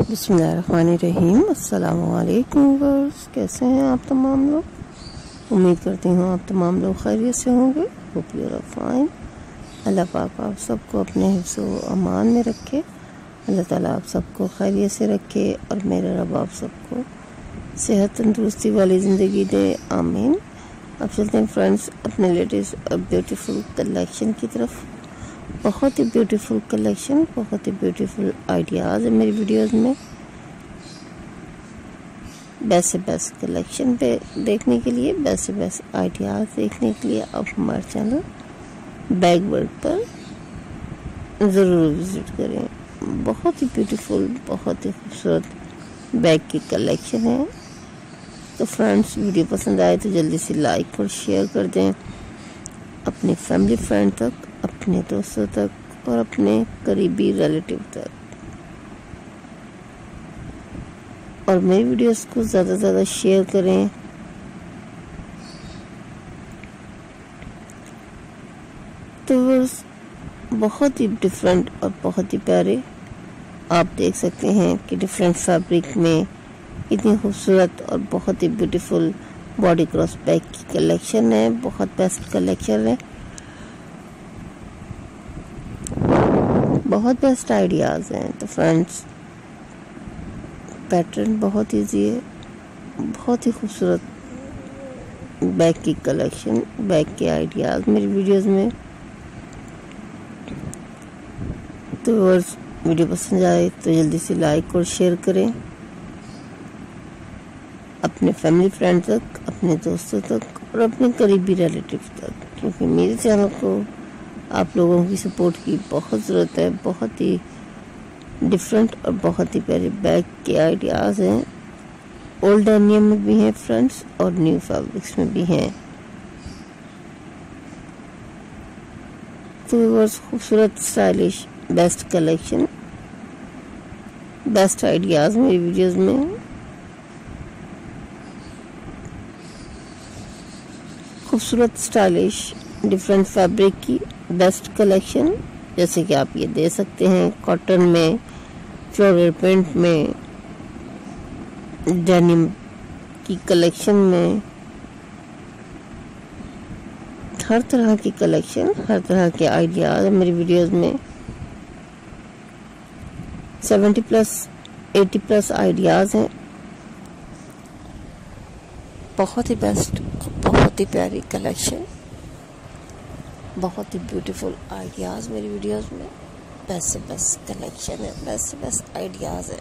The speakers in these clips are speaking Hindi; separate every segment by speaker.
Speaker 1: रहीम अस्सलाम वालेकुम कैसे हैं आप तमाम लोग? उम्मीद करती हूँ आप तमाम लोग खैरियत से होंगे। फाइन। अल्लाह पाक आप सबको अपने हिफ्स अमान में रखे। अल्लाह ताला आप सबको खैरियत से रखे और मेरे रब आप सबको सेहत तंदुरुस्ती वाली ज़िंदगी दे। आमीन। अब चलते हैं फ्रेंड्स अपने लेटेस्ट ब्यूटीफुल कलेक्शन की तरफ़। बहुत ही ब्यूटीफुल कलेक्शन बहुत ही ब्यूटीफुल आइडियाज़ है मेरी वीडियोस में। बेस्ट से बेस्ट कलेक्शन पे देखने के लिए बेस्ट से बेस्ट आइडियाज़ देखने के लिए आप हमारे चैनल बैग वर्क पर ज़रूर विज़िट करें। बहुत ही ब्यूटीफुल बहुत ही खूबसूरत बैग की कलेक्शन है। तो फ्रेंड्स वीडियो पसंद आए तो जल्दी से लाइक और शेयर कर दें। अपनी फैमिली फ्रेंड तक अपने दोस्तों तक और अपने करीबी रिलेटिव तक। और मेरी वीडियोस को ज़्यादा से ज़्यादा शेयर करें। तो बहुत ही डिफरेंट और बहुत ही प्यारे आप देख सकते हैं कि डिफरेंट फैब्रिक में इतनी खूबसूरत और बहुत ही ब्यूटीफुल बॉडी क्रॉस बैग की कलेक्शन है, बहुत बेस्ट कलेक्शन है। बहुत बेस्ट आइडियाज़ हैं। तो फ्रेंड्स पैटर्न बहुत इजी है। बहुत ही खूबसूरत बैग की कलेक्शन बैग के आइडियाज़ मेरी वीडियोस में तो वीडियो पसंद आए तो जल्दी से लाइक और शेयर करें। अपने फैमिली फ्रेंड तक, अपने दोस्तों तक और अपने करीबी रिलेटिव तक। क्योंकि मेरे चैनल को आप लोगों की सपोर्ट की बहुत ज़रूरत है, बहुत ही डिफरेंट और बहुत ही प्यारे बैग के आइडियाज़ हैं। ओल्ड एनियम में भी हैं फ्रेंड्स और न्यू फैब्रिक्स में भी हैं। तो खूबसूरत stylish best collection best ideas मेरी वीडियोस में। खूबसूरत स्टाइलिश डिफरेंट फैब्रिक की बेस्ट कलेक्शन, जैसे कि आप ये दे सकते हैं, कॉटन में, फ्लोरल प्रिंट में, डेनिम की कलेक्शन में। हर तरह की कलेक्शन, हर तरह के आइडियाज़ मेरी वीडियोस में। Seventy plus, eighty plus ideas हैं। बहुत ही बेस्ट, बहुत ही प्यारी कलेक्शन। बहुत ही ब्यूटीफुल आइडियाज़ मेरी वीडियोस में। बेस्ट से बेस्ट कलेक्शन है बेस्ट से बेस्ट आइडियाज़ है।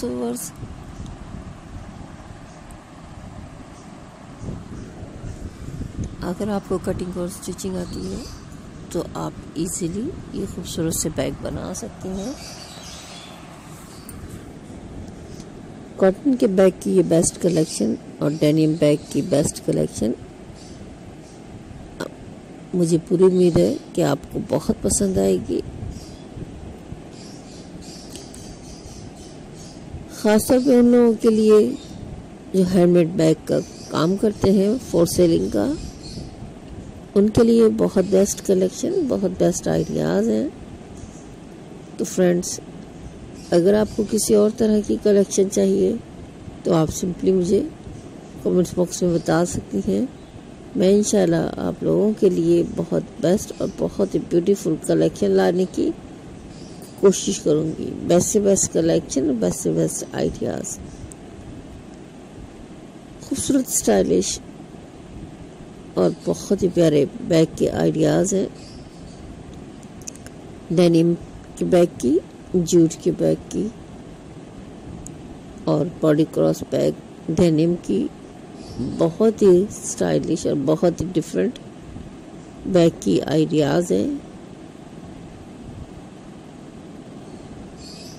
Speaker 1: तो वर्स अगर आपको कटिंग और स्टिचिंग आती है तो आप इजीली ये खूबसूरत से बैग बना सकती हैं। कॉटन के बैग की ये बेस्ट कलेक्शन और डेनिम बैग की बेस्ट कलेक्शन मुझे पूरी उम्मीद है कि आपको बहुत पसंद आएगी। ख़ासतौर पे उन लोगों के लिए जो हैंडमेड बैग का काम करते हैं फॉर सेलिंग का, उनके लिए बहुत बेस्ट कलेक्शन बहुत बेस्ट आइडियाज़ हैं। तो फ्रेंड्स अगर आपको किसी और तरह की कलेक्शन चाहिए तो आप सिंपली मुझे कमेंट्स बॉक्स में बता सकती हैं। मैं इंशाल्लाह आप लोगों के लिए बहुत बेस्ट और बहुत ही ब्यूटीफुल कलेक्शन लाने की कोशिश करूँगी। बेस्ट से बेस्ट कलेक्शन और बेस्ट से बेस्ट आइडियाज़ खूबसूरत स्टाइलिश और बहुत ही प्यारे बैग के आइडियाज़ हैं। डेनिम के बैग की जूट के बैग की और बॉडी क्रॉस बैग डेनिम की। बहुत ही स्टाइलिश और बहुत ही डिफरेंट बैग की आइडियाज़ हैं।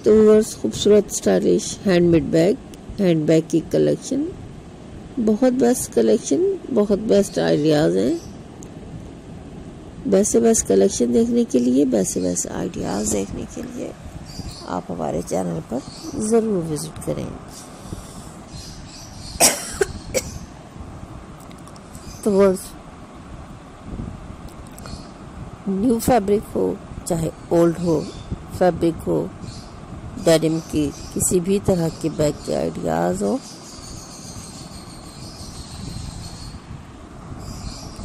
Speaker 1: तो वर्स खूबसूरत stylish handmade bag hand bag की कलेक्शन बहुत बेस्ट कलेक्शन बहुत बेस्ट आइडियाज़ हैं। वैसे से बेस्ट कलेक्शन देखने के लिए वैसे से बेस्ट आइडियाज़ देखने के लिए आप हमारे चैनल पर ज़रूर विज़िट करें। वर्ड्स न्यू फैब्रिक हो, चाहे ओल्ड हो फैब्रिक हो डेनिम की, किसी भी तरह के बैग के आइडियाज़ हो,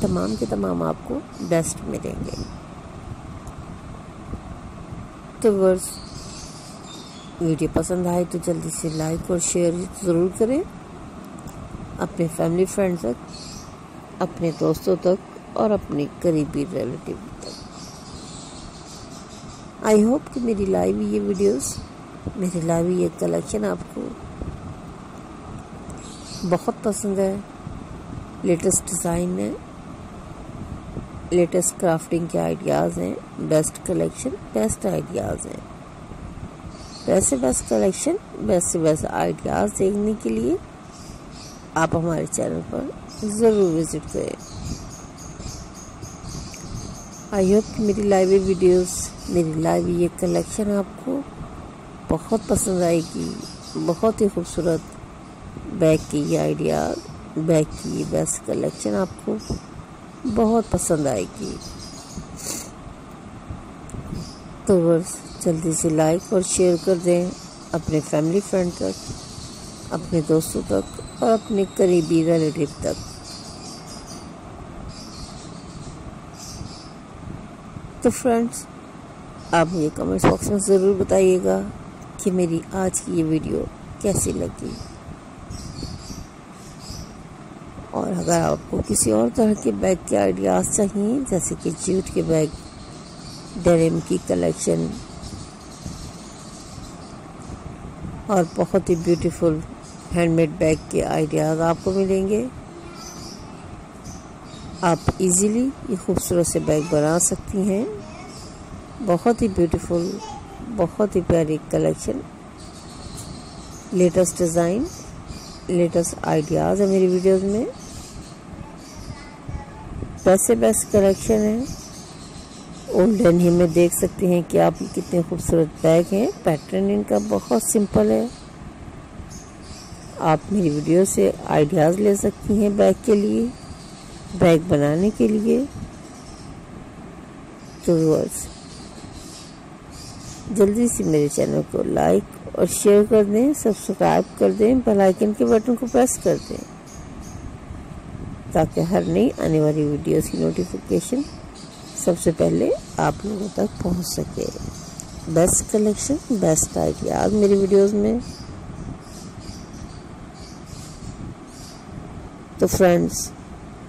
Speaker 1: तमाम के तमाम आपको बेस्ट मिलेंगे। तो वर्स वीडियो पसंद आए तो जल्दी से लाइक और शेयर ज़रूर करें। अपने फैमिली फ्रेंड्स तक अपने दोस्तों तक और अपने करीबी रिलेटिव तक। आई होप कि मेरी लाइव ये वीडियोस मेरी लाइव ये कलेक्शन आपको बहुत पसंद है। लेटेस्ट डिज़ाइन है। लेटेस्ट क्राफ्टिंग के आइडियाज़ हैं। बेस्ट कलेक्शन बेस्ट आइडियाज़ हैं। वैसे बेस्ट कलेक्शन वैसे से बेस्ट आइडियाज़ देखने के लिए आप हमारे चैनल पर ज़रूर विज़िट करें। आई होप कि मेरी लाइव वीडियोस मेरी लाइव ये कलेक्शन आपको बहुत पसंद आएगी, बहुत ही खूबसूरत बैग की ये आइडिया बैग की ये बेस्ट कलेक्शन आपको बहुत पसंद आएगी। तो बस, जल्दी से लाइक और शेयर कर दें अपने फैमिली फ्रेंड तक। अपने दोस्तों तक और अपने करीबी रिलेटिव तक। तो फ्रेंड्स आप मुझे कमेंट बॉक्स में ज़रूर बताइएगा कि मेरी आज की ये वीडियो कैसी लगी। और अगर आपको किसी और तरह के बैग के आइडियाज़ चाहिए, जैसे कि जूट के बैग डेनिम की कलेक्शन और बहुत ही ब्यूटीफुल हैंडमेड बैग के आइडियाज़ आपको मिलेंगे। आप इजीली ये खूबसूरत से बैग बना सकती हैं। बहुत ही ब्यूटीफुल बहुत ही प्यारी collection latest design latest ideas है मेरी वीडियोस में। बेस्ट से बेस्ट कलेक्शन है। ओल्ड ही में देख सकते हैं कि आप कितने खूबसूरत बैग हैं। पैटर्न इनका बहुत सिंपल है। आप मेरी वीडियो से आइडियाज़ ले सकती हैं बैग के लिए, बैग बनाने के लिए। तो जल्दी से मेरे चैनल को लाइक और शेयर कर दें सब्सक्राइब कर दें बेल आइकन के बटन को प्रेस कर दें, ताकि हर नई आने वाली वीडियोस की नोटिफिकेशन सबसे पहले आप लोगों तक पहुँच सके। बेस्ट कलेक्शन बेस्ट आइडियाज़ मेरी वीडियोस में तो फ्रेंड्स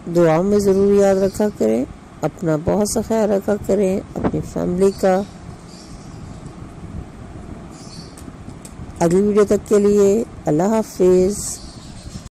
Speaker 1: दुआओं में ज़रूर याद रखा करें, अपना बहुत सा ख्याल रखा करें, अपनी फैमिली का। अगली वीडियो तक के लिए अल्लाह हाफिज़।